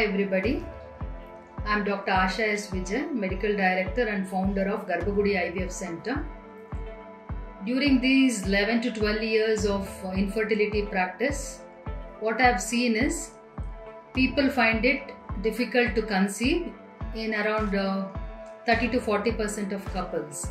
Hi everybody. I'm Dr. Asha S. Vijayan, Medical Director and founder of Garbhagudi IVF Center. During these 11 to 12 years of infertility practice, what I've seen is people find it difficult to conceive in around uh, 30 to 40% of couples.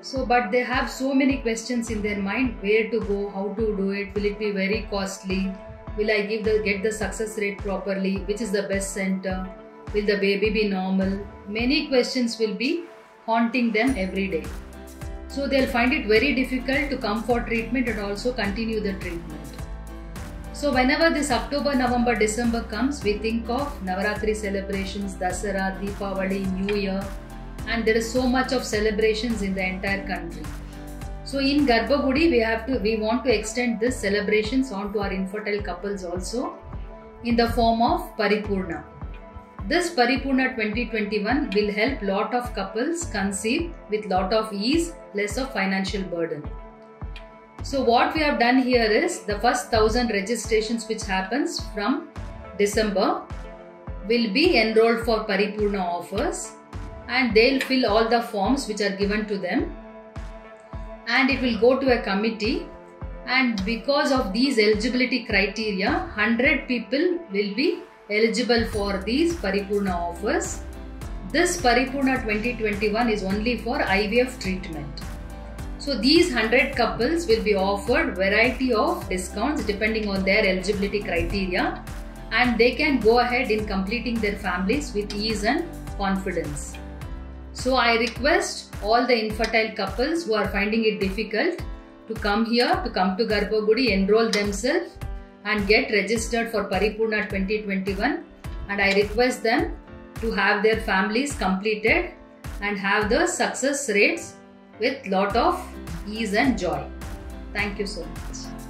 So, but they have so many questions in their mind where to go, how to do it, will it be very costly? Will I give the get the success rate properly? Which is the best center? Will the baby be normal? Many questions will be haunting them every day. So they'll find it very difficult to come for treatment and also continue the treatment. So whenever this October, November, December comes, we think of Navaratri celebrations, Dasara, Deepavali, New Year, and there is so much of celebrations in the entire country. So in Garbhagudi, we have to we want to extend this celebrations onto our infertile couples also in the form of Paripoorna. This Paripoorna 2021 will help lot of couples conceive with lot of ease, less of financial burden. So what we have done here is the first thousand registrations which happens from December will be enrolled for Paripoorna offers and they'll fill all the forms which are given to them and it will go to a committee and because of these eligibility criteria 100 people will be eligible for these paripoorna offers. This paripoorna 2021 is only for ivf treatment. So these 100 couples will be offered variety of discounts depending on their eligibility criteria and they can go ahead in completing their families with ease and confidence. So I request all the infertile couples who are finding it difficult to come here, to come to Garbhagudi, enroll themselves and get registered for Paripoorna 2021 and I request them to have their families completed and have the success rates with lot of ease and joy. Thank you so much.